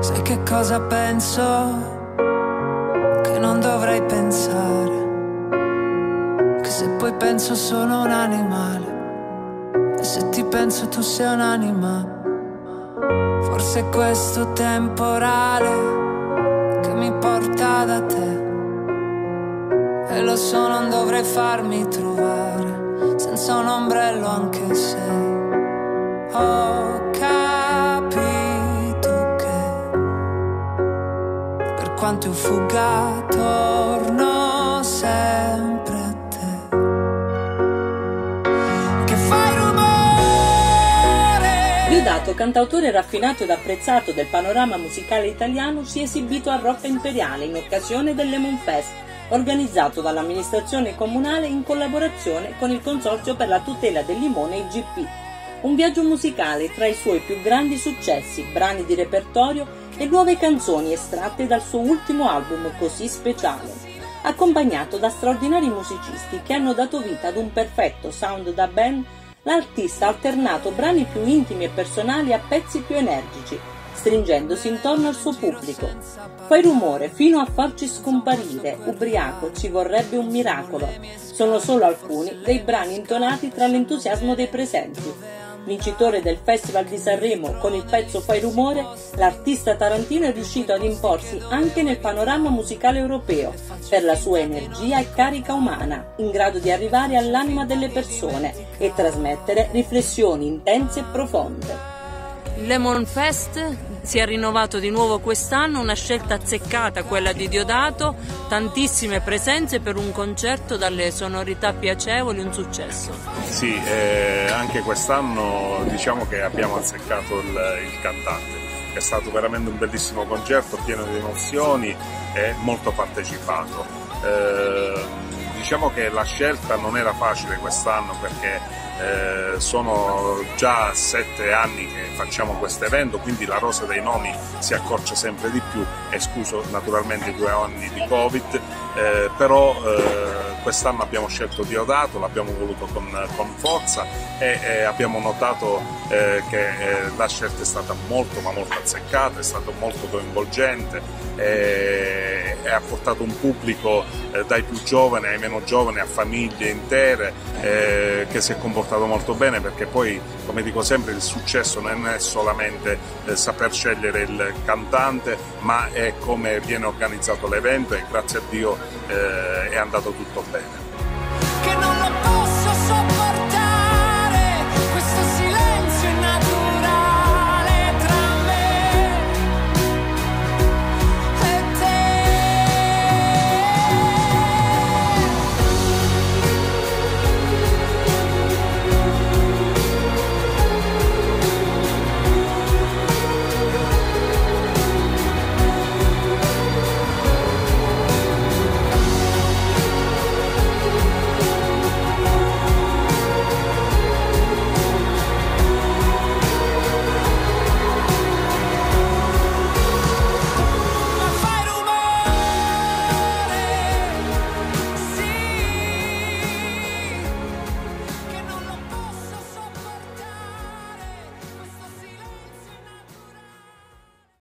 Sai che cosa penso? Che non dovrei pensare. Che se poi penso sono un animale. E se ti penso tu sei un'anima. Forse è questo temporale che mi porta da te. E lo so, non dovrei farmi trovare senza un ombrello anche se ho quanto io fugga torno sempre a te. Che fai rumore. Diodato, cantautore raffinato ed apprezzato del panorama musicale italiano, si è esibito a Rocca Imperiale in occasione del Lemon Fest organizzato dall'amministrazione comunale in collaborazione con il Consorzio per la tutela del limone IGP. Un viaggio musicale tra i suoi più grandi successi, brani di repertorio e nuove canzoni estratte dal suo ultimo album così speciale, accompagnato da straordinari musicisti che hanno dato vita ad un perfetto sound da band l'artista ha alternato brani più intimi e personali a pezzi più energici, stringendosi intorno al suo pubblico. Fai rumore fino a farci scomparire, ubriaco, ci vorrebbe un miracolo. Sono solo alcuni dei brani intonati tra l'entusiasmo dei presenti. Vincitore del Festival di Sanremo con il pezzo Fai rumore, l'artista tarantino è riuscito ad imporsi anche nel panorama musicale europeo per la sua energia e carica umana, in grado di arrivare all'anima delle persone e trasmettere riflessioni intense e profonde. Lemon Fest si è rinnovato di nuovo quest'anno, una scelta azzeccata quella di Diodato, tantissime presenze per un concerto dalle sonorità piacevoli, un successo. Sì, eh, anche quest'anno diciamo che abbiamo azzeccato il, il cantante. È stato veramente un bellissimo concerto, pieno di emozioni e molto partecipato. Eh, diciamo che la scelta non era facile quest'anno perché eh, sono già sette anni che facciamo questo evento, quindi la rosa dei nomi si accorcia sempre di più, escluso naturalmente i due anni di Covid, eh, però eh, quest'anno abbiamo scelto Diodato, l'abbiamo voluto con, con forza e, e, abbiamo notato eh, che eh, la scelta è stata molto ma molto azzeccata, è stato molto coinvolgente e, e ha portato un pubblico eh, dai più giovani ai meno giovani a famiglie intere che si è comportato molto bene perché poi come dico sempre il successo non è solamente eh, saper scegliere il cantante ma è come viene organizzato l'evento e grazie a Dio eh, è andato tutto bene.